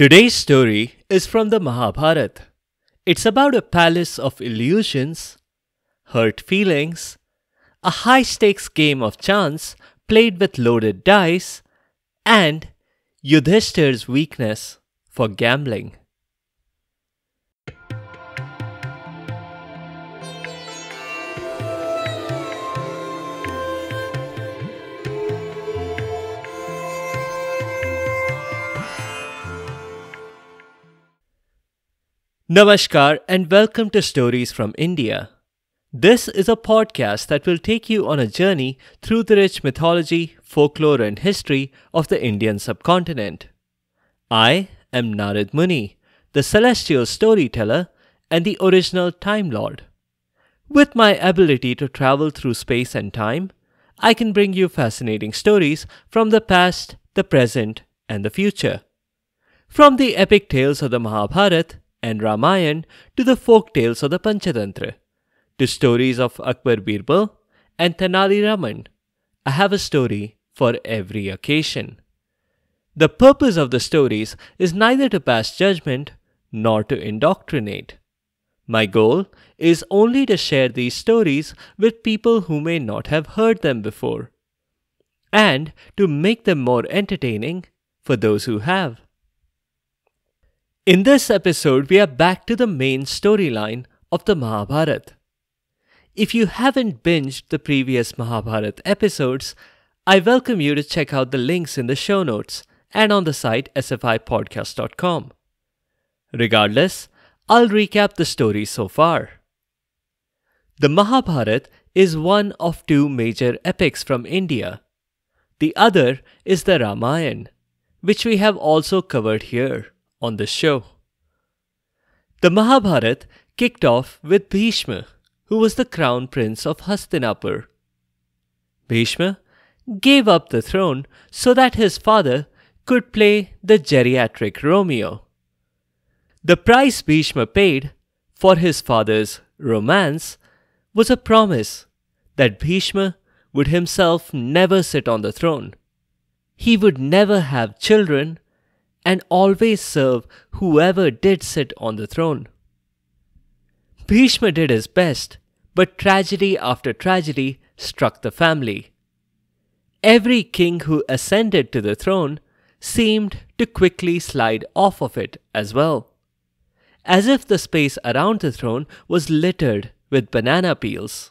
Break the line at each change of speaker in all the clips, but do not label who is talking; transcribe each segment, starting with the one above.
Today's story is from the Mahabharata. It's about a palace of illusions, hurt feelings, a high stakes game of chance played with loaded dice, and Yudhishthir's weakness for gambling. Namaskar and welcome to Stories from India. This is a podcast that will take you on a journey through the rich mythology, folklore, and history of the Indian subcontinent. I am Narad Muni, the celestial storyteller and the original Time Lord. With my ability to travel through space and time, I can bring you fascinating stories from the past, the present, and the future. From the epic tales of the Mahabharata and Ramayan to the folk tales of the Panchatantra, to stories of Akbar Birbal and Tenali Raman. I have a story for every occasion. The purpose of the stories is neither to pass judgment nor to indoctrinate. My goal is only to share these stories with people who may not have heard them before, and to make them more entertaining for those who have. In this episode, we are back to the main storyline of the Mahabharata. If you haven't binged the previous Mahabharata episodes, I welcome you to check out the links in the show notes and on the site sfipodcast.com. Regardless, I'll recap the story so far. The Mahabharata is one of two major epics from India. The other is the Ramayana, which we have also covered here on this show. The Mahabharata kicked off with Bhishma, who was the crown prince of Hastinapur. Bhishma gave up the throne so that his father could play the geriatric Romeo. The price Bhishma paid for his father's romance was a promise that Bhishma would himself never sit on the throne. He would never have children and always serve whoever did sit on the throne. Bhishma did his best, but tragedy after tragedy struck the family. Every king who ascended to the throne seemed to quickly slide off of it as well, as if the space around the throne was littered with banana peels.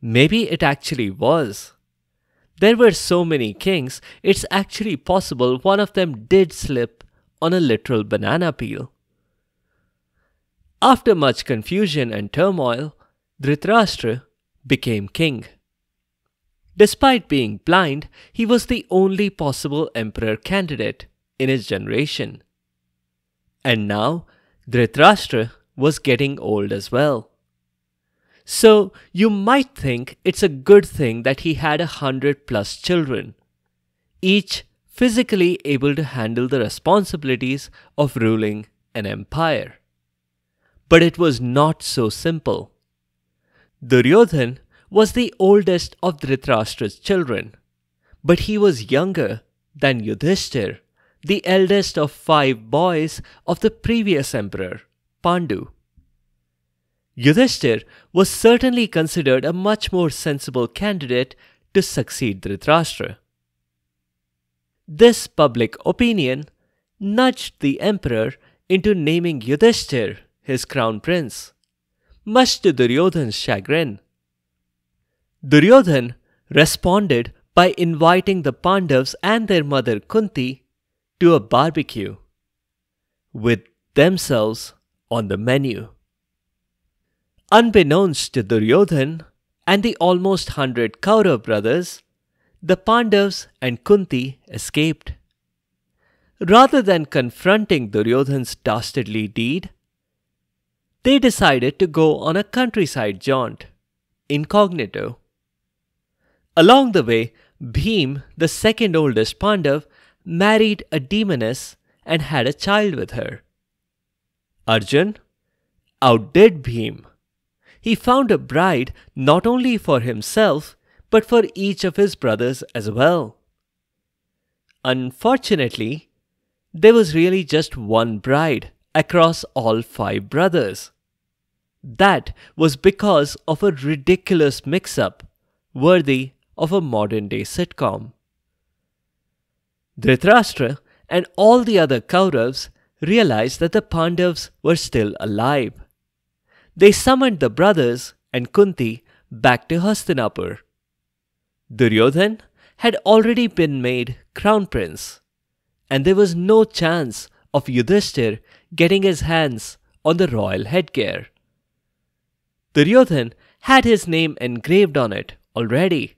Maybe it actually was. There were so many kings, it's actually possible one of them did slip on a literal banana peel. After much confusion and turmoil, Dhritarashtra became king. Despite being blind, he was the only possible emperor candidate in his generation. And now, Dhritarashtra was getting old as well. So you might think it's a good thing that he had a hundred plus children, each physically able to handle the responsibilities of ruling an empire. But it was not so simple. Duryodhan was the oldest of Dhritarashtra's children, but he was younger than Yudhishthir, the eldest of five boys of the previous emperor, Pandu. Yudhishthir was certainly considered a much more sensible candidate to succeed Dhritarashtra. This public opinion nudged the emperor into naming Yudhishthir his crown prince, much to Duryodhan's chagrin. Duryodhan responded by inviting the Pandavas and their mother Kunti to a barbecue, with themselves on the menu. Unbeknownst to Duryodhan and the almost hundred Kaurav brothers, the Pandavas and Kunti escaped. Rather than confronting Duryodhan's dastardly deed, they decided to go on a countryside jaunt, incognito. Along the way, Bhim, the second oldest Pandav, married a demoness and had a child with her. Arjun outdid Bhim he found a bride not only for himself, but for each of his brothers as well. Unfortunately, there was really just one bride across all five brothers. That was because of a ridiculous mix up worthy of a modern day sitcom. Dhritarashtra and all the other Kauravas realized that the Pandavas were still alive. They summoned the brothers and Kunti back to Hastinapur. Duryodhan had already been made crown prince, and there was no chance of Yudhishthir getting his hands on the royal headgear. Duryodhan had his name engraved on it already.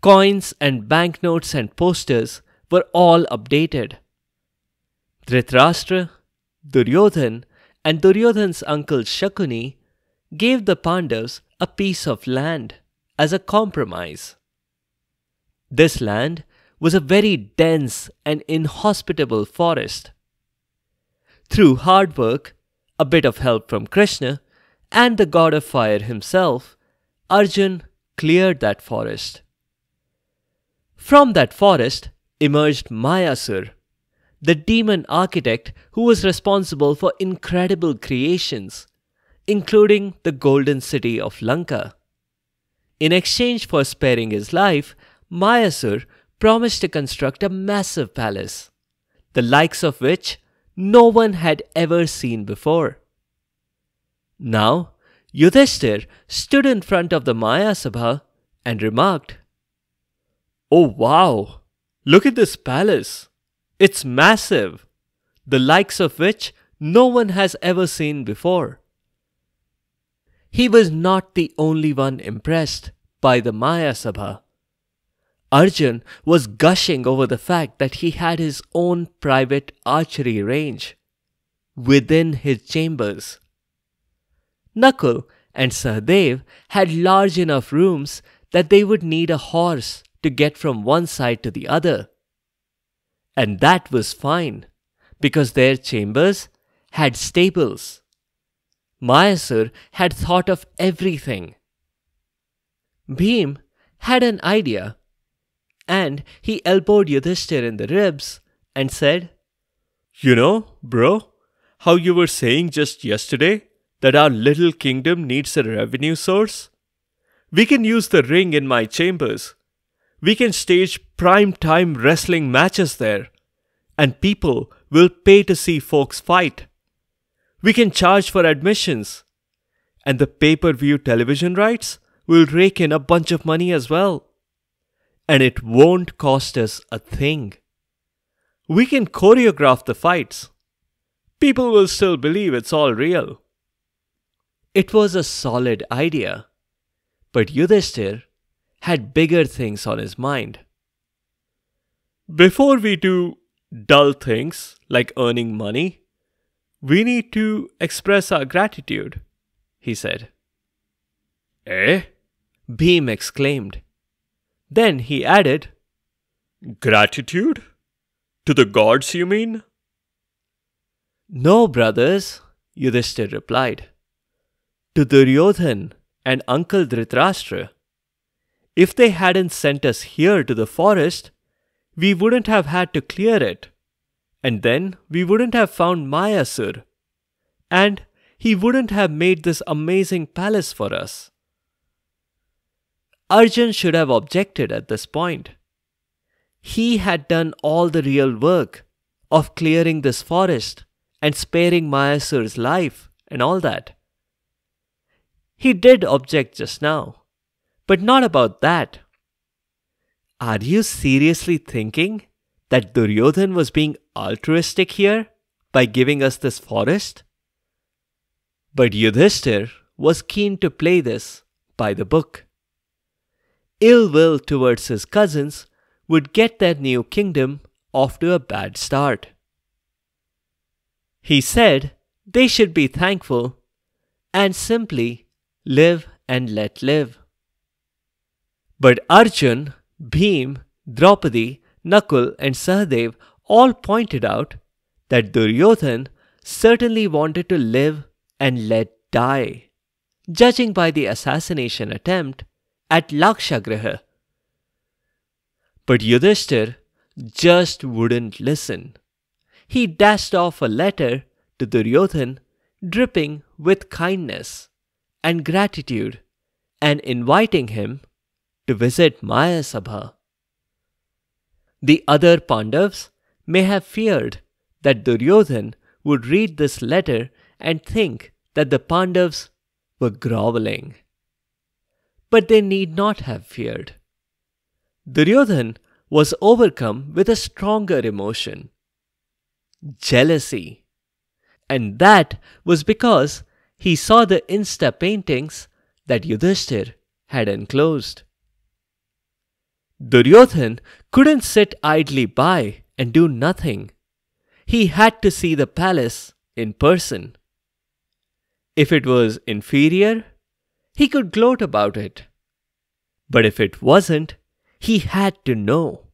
Coins and banknotes and posters were all updated. Dhritarashtra, Duryodhan, and Duryodhan's uncle Shakuni gave the Pandavas a piece of land as a compromise. This land was a very dense and inhospitable forest. Through hard work, a bit of help from Krishna, and the god of fire himself, Arjun cleared that forest. From that forest emerged Mayasur, the demon architect who was responsible for incredible creations, including the golden city of Lanka. In exchange for sparing his life, Mayasur promised to construct a massive palace, the likes of which no one had ever seen before. Now, Yudhishthir stood in front of the Maya Sabha and remarked, Oh wow! Look at this palace! It's massive, the likes of which no one has ever seen before. He was not the only one impressed by the Maya Sabha. Arjun was gushing over the fact that he had his own private archery range within his chambers. Nakul and Sahadev had large enough rooms that they would need a horse to get from one side to the other. And that was fine, because their chambers had stables. Mayasur had thought of everything. Bhim had an idea and he elbowed Yudhishthir in the ribs and said, You know, bro, how you were saying just yesterday that our little kingdom needs a revenue source? We can use the ring in my chambers. We can stage prime time wrestling matches there, and people will pay to see folks fight. We can charge for admissions, and the pay per view television rights will rake in a bunch of money as well and it won't cost us a thing. We can choreograph the fights. People will still believe it's all real. It was a solid idea, but Yudhishthir had bigger things on his mind. Before we do dull things like earning money, we need to express our gratitude, he said. Eh? Bhim exclaimed. Then he added, Gratitude? To the gods, you mean? No, brothers, Yudhishthir replied. To Duryodhan and Uncle Dhritarashtra. If they hadn't sent us here to the forest, we wouldn't have had to clear it. And then we wouldn't have found Mayasur. And he wouldn't have made this amazing palace for us. Arjun should have objected at this point. He had done all the real work of clearing this forest and sparing Mayasur's life and all that. He did object just now, but not about that. Are you seriously thinking that Duryodhan was being altruistic here by giving us this forest? But Yudhishthir was keen to play this by the book ill will towards his cousins would get their new kingdom off to a bad start. He said they should be thankful and simply live and let live. But Arjun, Bhim, Draupadi, Nakul, and Sahadev all pointed out that Duryodhan certainly wanted to live and let die. Judging by the assassination attempt, at Lakshagriha. But Yudhishthir just wouldn't listen. he dashed off a letter to Duryodhan dripping with kindness and gratitude and inviting him to visit Maya Sabha. The other Pandavas may have feared that Duryodhan would read this letter and think that the Pandavas were groveling. But they need not have feared. Duryodhan was overcome with a stronger emotion jealousy. And that was because he saw the Insta paintings that Yudhishthir had enclosed. Duryodhan couldn't sit idly by and do nothing. He had to see the palace in person. If it was inferior, he could gloat about it. But if it wasn't, he had to know.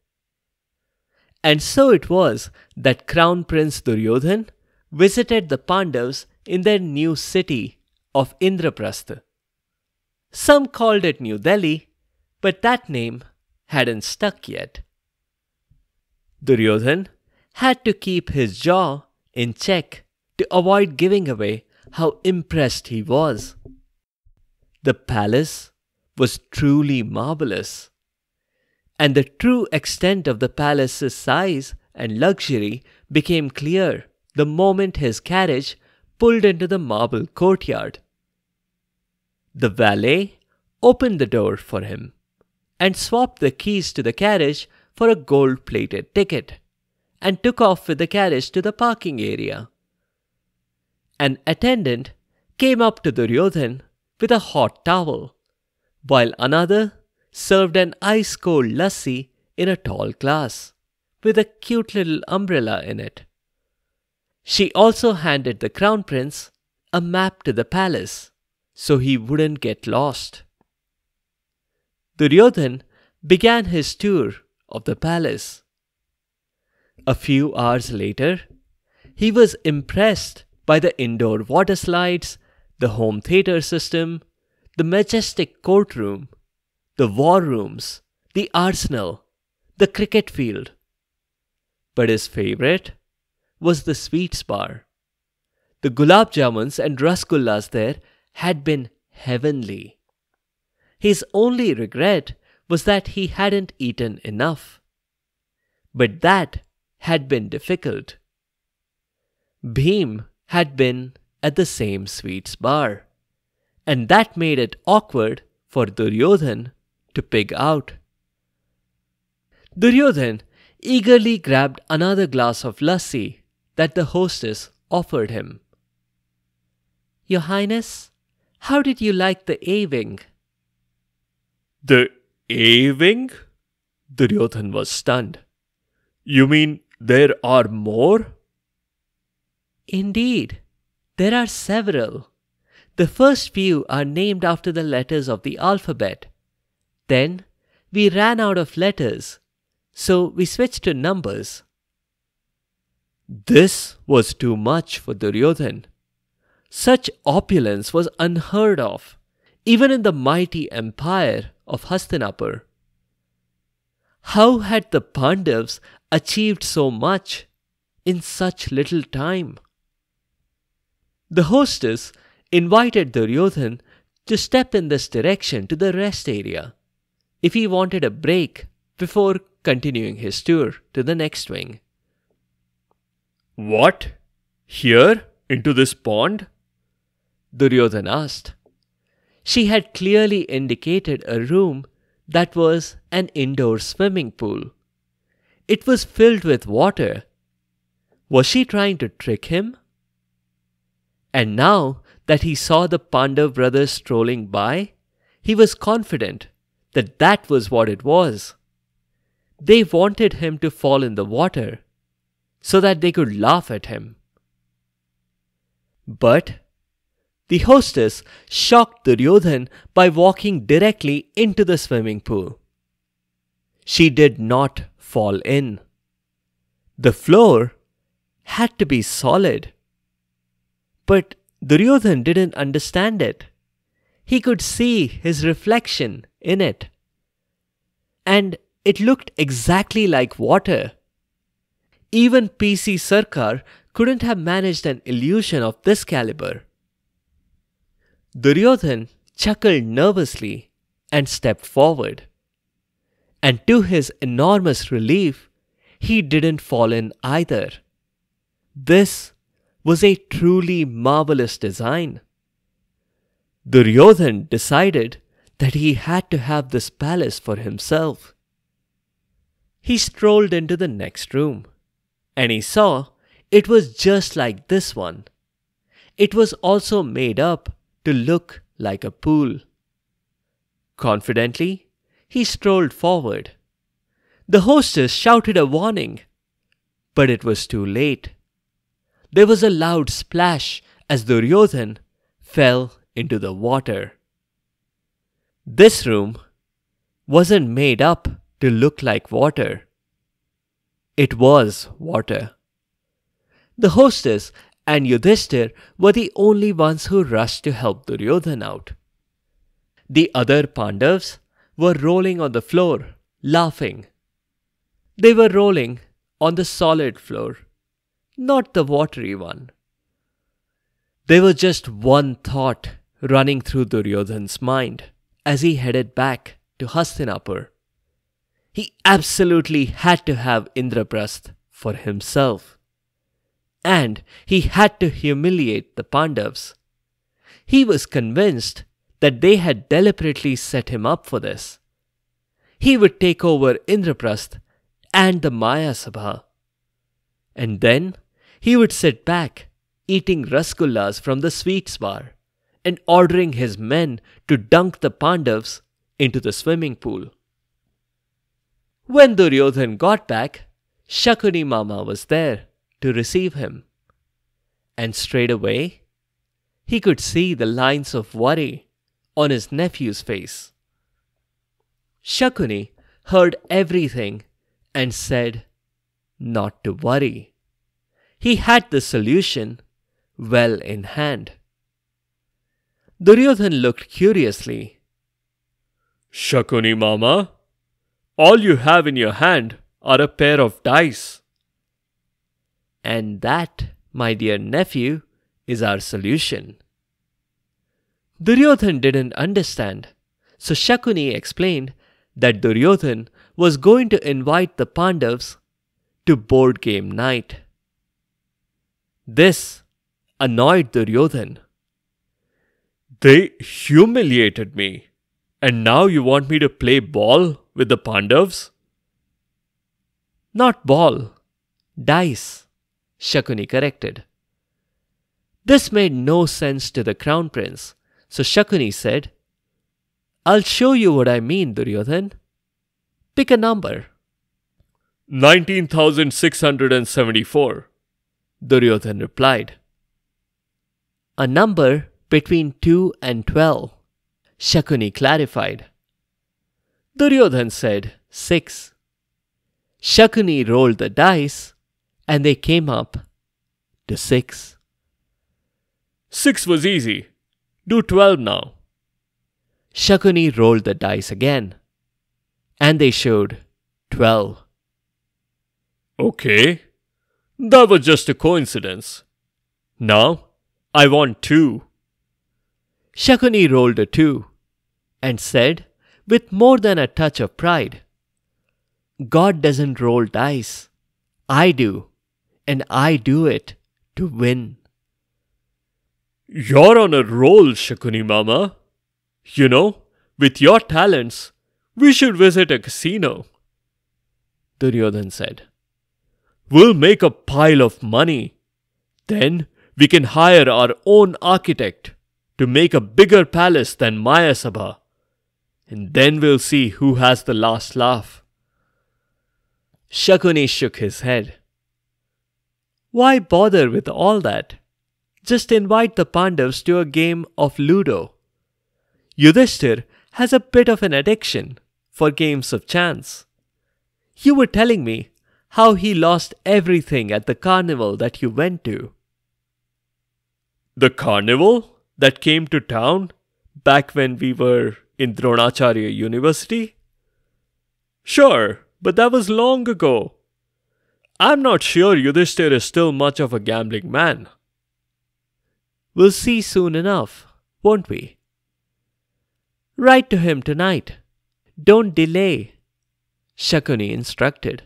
And so it was that Crown Prince Duryodhan visited the Pandavas in their new city of Indraprastha. Some called it New Delhi, but that name hadn't stuck yet. Duryodhan had to keep his jaw in check to avoid giving away how impressed he was. The palace was truly marvelous and the true extent of the palace's size and luxury became clear the moment his carriage pulled into the marble courtyard. The valet opened the door for him and swapped the keys to the carriage for a gold plated ticket and took off with the carriage to the parking area. An attendant came up to Duryodhan with a hot towel, while another served an ice cold lassi in a tall glass with a cute little umbrella in it. She also handed the crown prince a map to the palace so he wouldn't get lost. Duryodhan began his tour of the palace. A few hours later, he was impressed by the indoor water slides, the home theatre system, the majestic courtroom, the war rooms, the arsenal, the cricket field. But his favorite was the sweets bar. The gulab jamuns and rasgullas there had been heavenly. His only regret was that he hadn't eaten enough. But that had been difficult. Bhim had been at the same sweets bar, and that made it awkward for Duryodhan to pig out. Duryodhan eagerly grabbed another glass of lassi that the hostess offered him. Your Highness, how did you like the A-wing?
The A-wing? Duryodhan was stunned. You mean there are more?
Indeed, there are several. The first few are named after the letters of the alphabet, then we ran out of letters, so we switched to numbers. This was too much for Duryodhan. Such opulence was unheard of, even in the mighty empire of Hastinapur. How had the Pandavas achieved so much in such little time? The hostess invited Duryodhan to step in this direction to the rest area if he wanted a break before continuing his tour to the next wing.
What? Here? Into this pond?
Duryodhan asked. She had clearly indicated a room that was an indoor swimming pool. It was filled with water. Was she trying to trick him? And now that he saw the Pandav brothers strolling by, he was confident that that was what it was. They wanted him to fall in the water so that they could laugh at him. But the hostess shocked Duryodhan by walking directly into the swimming pool. She did not fall in. The floor had to be solid. But Duryodhan didn't understand it. He could see his reflection in it. And it looked exactly like water. Even PC Sarkar couldn't have managed an illusion of this caliber. Duryodhan chuckled nervously and stepped forward. And to his enormous relief, he didn't fall in either. This was a truly marvelous design. Duryodhan decided that he had to have this palace for himself. He strolled into the next room, and he saw it was just like this one. It was also made up to look like a pool. Confidently, he strolled forward. The hostess shouted a warning, but it was too late. There was a loud splash as Duryodhan fell into the water. This room wasn't made up to look like water. It was water. The hostess and Yudhishthir were the only ones who rushed to help Duryodhan out. The other Pandavas were rolling on the floor, laughing. They were rolling on the solid floor, not the watery one. There was just one thought running through Duryodhan's mind as he headed back to Hastinapur. He absolutely had to have Indraprasth for himself. And he had to humiliate the Pandavas. He was convinced that they had deliberately set him up for this. He would take over Indraprasth and the Maya Sabha. And then he would sit back, eating rasgullas from the sweets bar and ordering his men to dunk the Pandavas into the swimming pool. When Duryodhan got back, Shakuni Mama was there to receive him. And straight away, he could see the lines of worry on his nephew's face. Shakuni heard everything and said not to worry. He had the solution well in hand. Duryodhan looked curiously.
Shakuni Mama, all you have in your hand are a pair of dice.
And that, my dear nephew, is our solution. Duryodhan didn't understand, so Shakuni explained that Duryodhan was going to invite the Pandavas to board game night. This annoyed Duryodhan.
They humiliated me. And now you want me to play ball with the Pandavas?
Not ball, dice, Shakuni corrected. This made no sense to the crown prince, so Shakuni said, I'll show you what I mean, Duryodhan. Pick a number.
19,674,
Duryodhan replied. A number between 2 and 12, Shakuni clarified. Duryodhan said 6. Shakuni rolled the dice and they came up to 6.
6 was easy. Do 12 now.
Shakuni rolled the dice again and they showed 12.
Okay. That was just a coincidence. Now, I want 2.
Shakuni rolled a two and said, with more than a touch of pride, God doesn't roll dice. I do, and I do it to win.
You're on a roll, Shakuni Mama. You know, with your talents, we should visit a casino.
Duryodhan said.
We'll make a pile of money. Then we can hire our own architect to make a bigger palace than Maya Sabha. And then we'll see who has the last laugh.
Shakuni shook his head. Why bother with all that? Just invite the Pandavas to a game of Ludo. Yudhishthir has a bit of an addiction for games of chance. You were telling me how he lost everything at the carnival that you went to.
The carnival? that came to town back when we were in Dronacharya University? Sure, but that was long ago. I'm not sure Yudhishthir is still much of a gambling man.
We'll see soon enough, won't we? Write to him tonight. Don't delay, Shakuni instructed.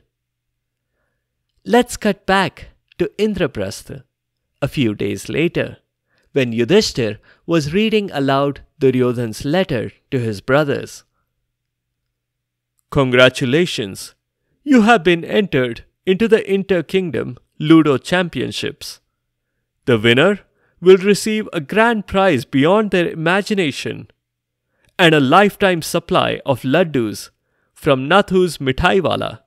Let's cut back to Indraprastha a few days later, when Yudhishthir was reading aloud Duryodhan's letter to his brothers.
Congratulations! You have been entered into the Inter Kingdom Ludo Championships. The winner will receive a grand prize beyond their imagination and a lifetime supply of laddus from Nathu's Mithaiwala.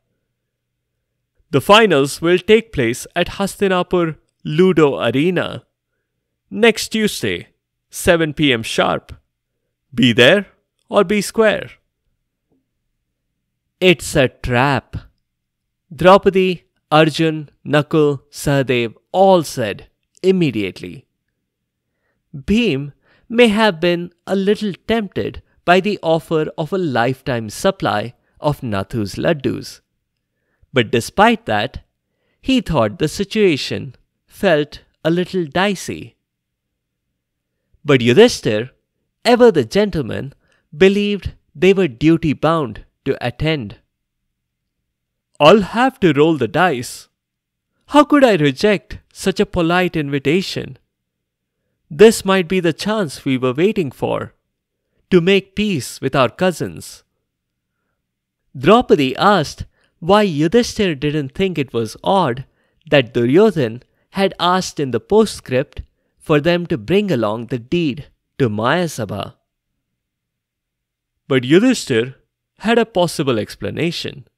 The finals will take place at Hastinapur Ludo Arena next Tuesday, 7 pm sharp. Be there or be square.
It's a trap. Draupadi, Arjun, Nakul, Sahadev all said immediately. Bhim may have been a little tempted by the offer of a lifetime supply of Nathu's laddus. But despite that, he thought the situation felt a little dicey. But Yudhishthir, ever the gentleman, believed they were duty bound to attend.
I'll have to roll the dice. How could I reject such a polite invitation? This might be the chance we were waiting for to make peace with our cousins.
Draupadi asked why Yudhishthir didn't think it was odd that Duryodhan had asked in the postscript for them to bring along the deed to Mayasabha.
But Yudhishthir had a possible explanation.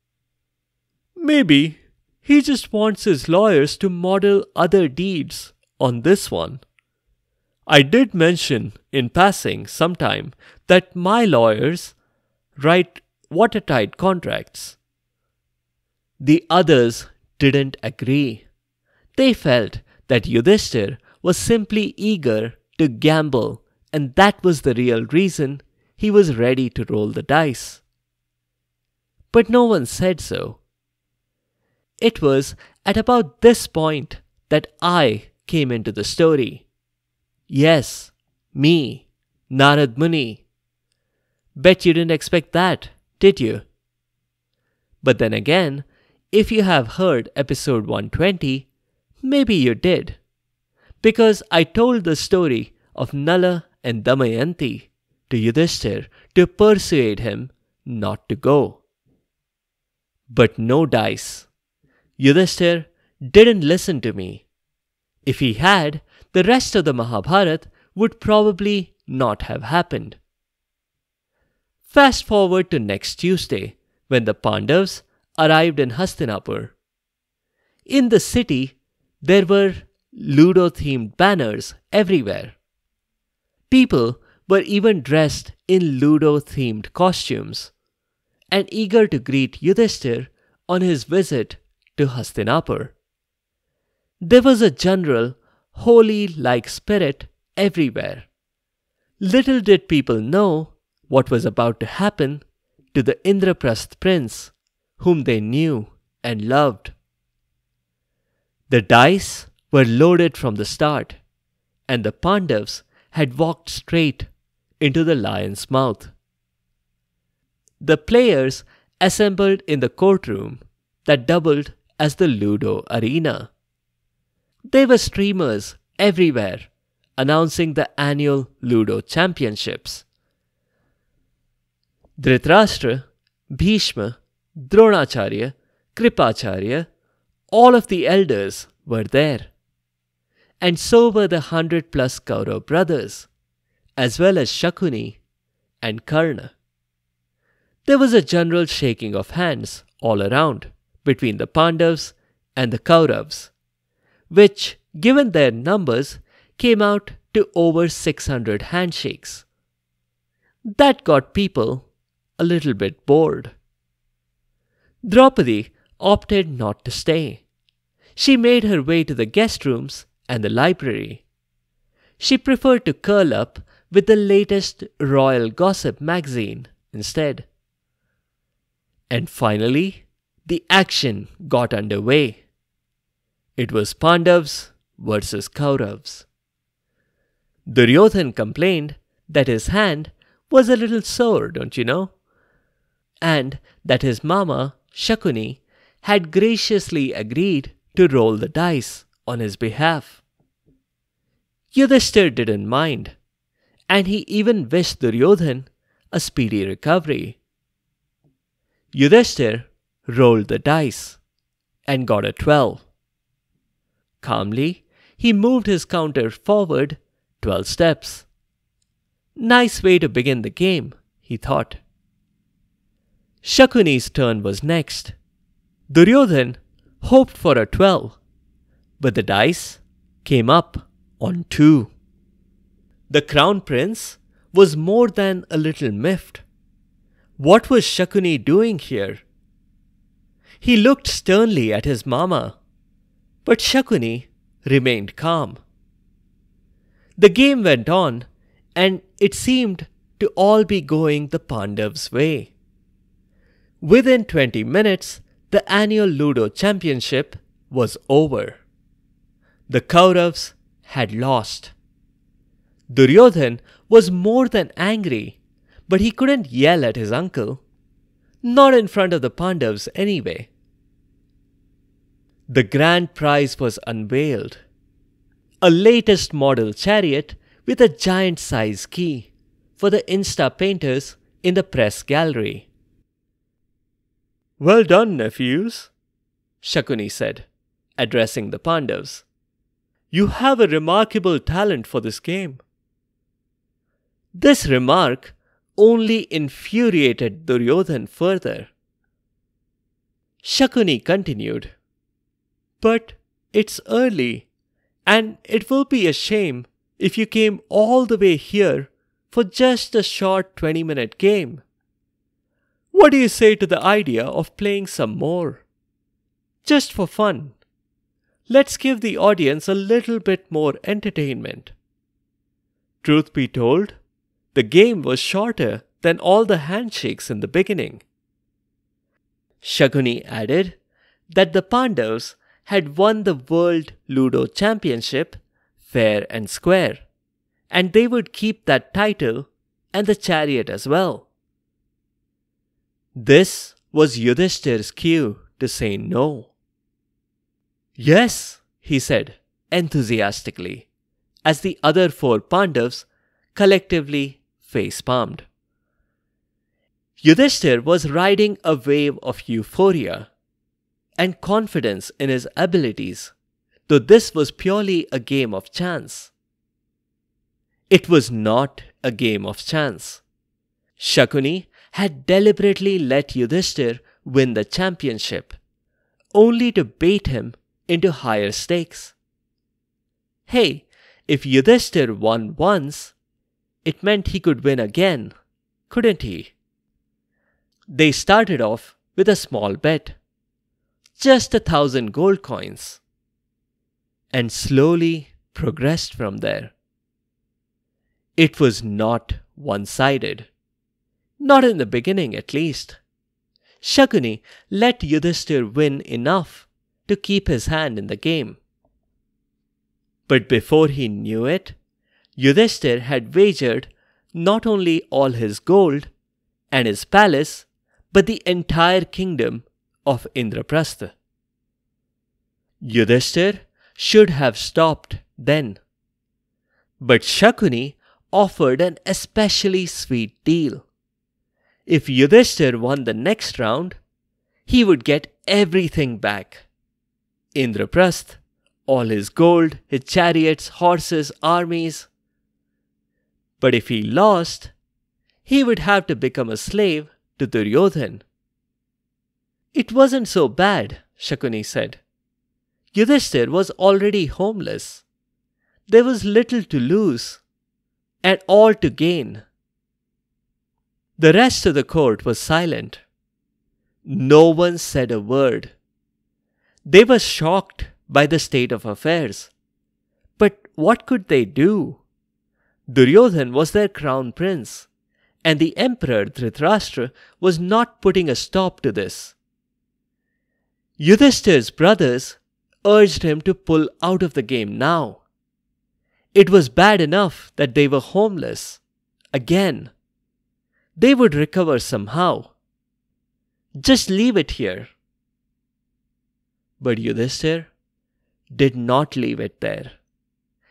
Maybe he just wants his lawyers to model other deeds on this one. I did mention in passing sometime that my lawyers write watertight contracts.
The others didn't agree. They felt that Yudhishthir was simply eager to gamble, and that was the real reason he was ready to roll the dice. But no one said so. It was at about this point that I came into the story. Yes, me, Narad Muni. Bet you didn't expect that, did you? But then again, if you have heard episode 120, maybe you did. Because I told the story of Nala and Damayanti to Yudhishthir to persuade him not to go. But no dice. Yudhishthir didn't listen to me. If he had, the rest of the Mahabharata would probably not have happened. Fast forward to next Tuesday, when the Pandavas arrived in Hastinapur. In the city, there were Ludo themed banners everywhere. People were even dressed in Ludo themed costumes and eager to greet Yudhishthir on his visit to Hastinapur. There was a general Holi like spirit everywhere. Little did people know what was about to happen to the Indraprasth prince, whom they knew and loved. The dice were loaded from the start, and the Pandavas had walked straight into the lion's mouth. The players assembled in the courtroom that doubled as the Ludo arena. There were streamers everywhere announcing the annual Ludo championships. Dhritarashtra, Bhishma, Dronacharya, Kripacharya, all of the elders were there. And so were the hundred plus Kaurav brothers, as well as Shakuni and Karna. There was a general shaking of hands all around between the Pandavas and the Kauravas, which, given their numbers, came out to over 600 handshakes. That got people a little bit bored. Draupadi opted not to stay. She made her way to the guest rooms and the library. She preferred to curl up with the latest royal gossip magazine instead. And finally, the action got underway It was Pandavs versus Kauravs. Duryodhan complained that his hand was a little sore, don't you know? And that his mama, Shakuni, had graciously agreed to roll the dice on his behalf. Yudhishthir didn't mind, and he even wished Duryodhan a speedy recovery. Yudhishthir rolled the dice and got a 12. Calmly, he moved his counter forward 12 steps. Nice way to begin the game, he thought. Shakuni's turn was next. Duryodhan hoped for a 12, but the dice came up on 2. The crown prince was more than a little miffed. What was Shakuni doing here? He looked sternly at his mama, but Shakuni remained calm. The game went on, and it seemed to all be going the Pandavs' way. Within 20 minutes, the annual Ludo Championship was over. The Kauravs had lost. Duryodhan was more than angry, but he couldn't yell at his uncle. Not in front of the Pandavs, anyway. The grand prize was unveiled a latest model chariot with a giant size key for the Insta painters in the press gallery.
Well done, nephews,
Shakuni said, addressing the Pandavs.
You have a remarkable talent for this game.
This remark only infuriated Duryodhan further. Shakuni continued, But it's early, and it will be a shame if you came all the way here for just a short 20 minute game. What do you say to the idea of playing some more? Just for fun. Let's give the audience a little bit more entertainment. Truth be told, the game was shorter than all the handshakes in the beginning. Shakuni added that the Pandavas had won the World Ludo Championship fair and square, and they would keep that title and the chariot as well. This was Yudhishthir's cue to say no. Yes, he said enthusiastically, as the other four Pandavas collectively face palmed. Yudhishthir was riding a wave of euphoria and confidence in his abilities, though this was purely a game of chance. It was not a game of chance. Shakuni had deliberately let Yudhishthir win the championship, only to bait him into higher stakes. Hey, if Yudhishthir won once, it meant he could win again, couldn't he? They started off with a small bet just a thousand gold coins, and slowly progressed from there. It was not one sided. Not in the beginning, at least. Shakuni let Yudhishthir win enough to keep his hand in the game. But before he knew it, Yudhishthir had wagered not only all his gold and his palace, but the entire kingdom of Indraprastha. Yudhishthir should have stopped then. But Shakuni offered an especially sweet deal. If Yudhishthir won the next round, he would get everything back. Indraprasth, all his gold, his chariots, horses, armies. But if he lost, he would have to become a slave to Duryodhan. It wasn't so bad, Shakuni said. Yudhishthir was already homeless. There was little to lose and all to gain. The rest of the court was silent. No one said a word. They were shocked by the state of affairs. But what could they do? Duryodhan was their crown prince, and the emperor Dhritarashtra was not putting a stop to this. Yudhishthir's brothers urged him to pull out of the game now. It was bad enough that they were homeless. Again. They would recover somehow. Just leave it here. But Yudhishthir did not leave it there.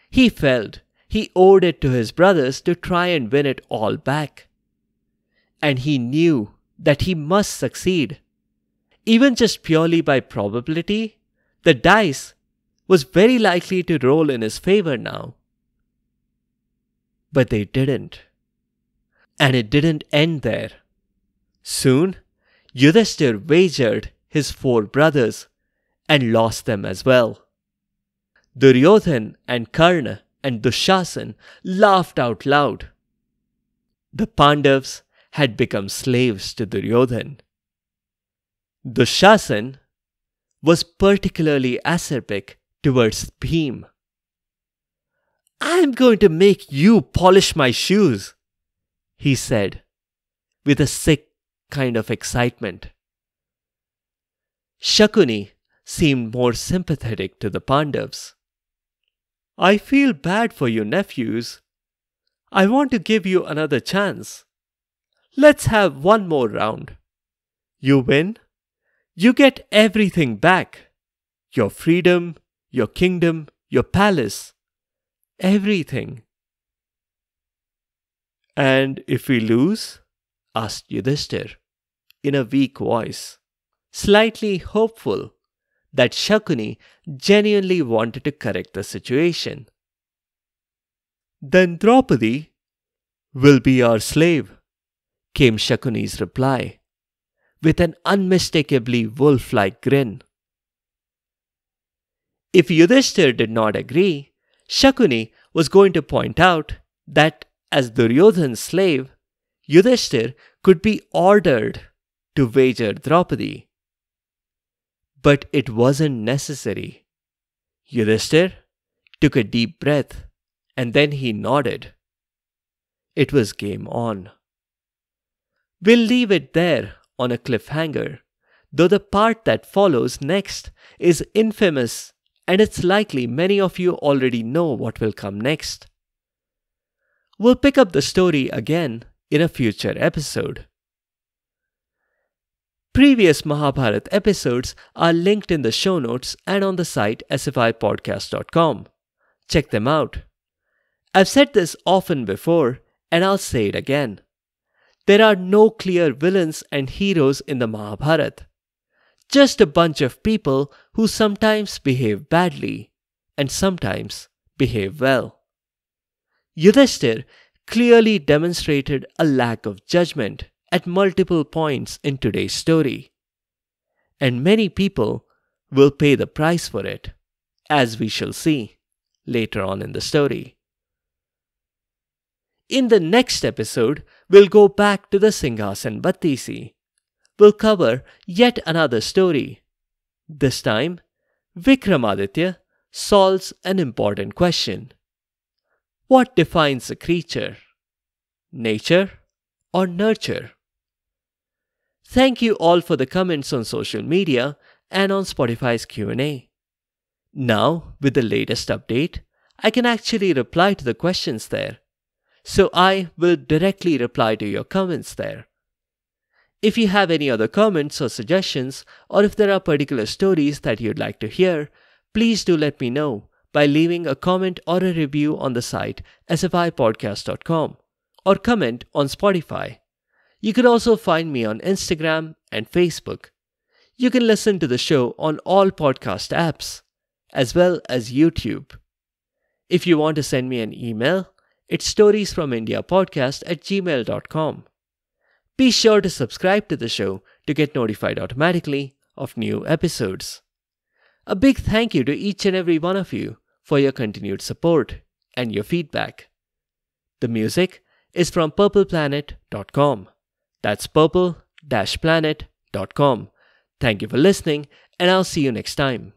He felt he owed it to his brothers to try and win it all back. And he knew that he must succeed. Even just purely by probability, the dice was very likely to roll in his favor now. But they didn't. And it didn't end there. Soon, Yudhishthir wagered his four brothers and lost them as well. Duryodhan and Karna and Dushasan laughed out loud. The Pandavas had become slaves to Duryodhan. Dushasan was particularly acerbic towards Bhim. I'm going to make you polish my shoes, he said, with a sick kind of excitement. Shakuni seemed more sympathetic to the Pandavas. I feel bad for you, nephews. I want to give you another chance. Let's have one more round. You win, you get everything back your freedom, your kingdom, your palace, everything. And if we lose? asked Yudhishthir in a weak voice, slightly hopeful that Shakuni genuinely wanted to correct the situation. Then Draupadi will be our slave, came Shakuni's reply, with an unmistakably wolf like grin. If Yudhishthir did not agree, Shakuni was going to point out that as Duryodhan's slave, Yudhishthir could be ordered to wager Draupadi. But it wasn't necessary. Yudhishthir took a deep breath and then he nodded. It was game on. We'll leave it there on a cliffhanger, though the part that follows next is infamous and it's likely many of you already know what will come next. We'll pick up the story again in a future episode. Previous Mahabharat episodes are linked in the show notes and on the site sfipodcast.com. Check them out. I've said this often before, and I'll say it again. There are no clear villains and heroes in the Mahabharat. Just a bunch of people who sometimes behave badly and sometimes behave well. Yudhishthir clearly demonstrated a lack of judgment at multiple points in today's story. And many people will pay the price for it, as we shall see later on in the story. In the next episode, we'll go back to the Singhasan Battisi. We'll cover yet another story. This time, Vikramaditya solves an important question. What defines a creature? Nature or nurture? Thank you all for the comments on social media and on Spotify's Q&A. Now, with the latest update, I can actually reply to the questions there. So I will directly reply to your comments there. If you have any other comments or suggestions, or if there are particular stories that you'd like to hear, please do let me know by leaving a comment or a review on the site sfipodcast.com or comment on Spotify. You can also find me on Instagram and Facebook. You can listen to the show on all podcast apps, as well as YouTube. If you want to send me an email, it's storiesfromindiapodcast at gmail.com. Be sure to subscribe to the show to get notified automatically of new episodes. A big thank you to each and every one of you for your continued support and your feedback. The music is from purpleplanet.com. That's purple-planet.com. Thank you for listening, and I'll see you next time.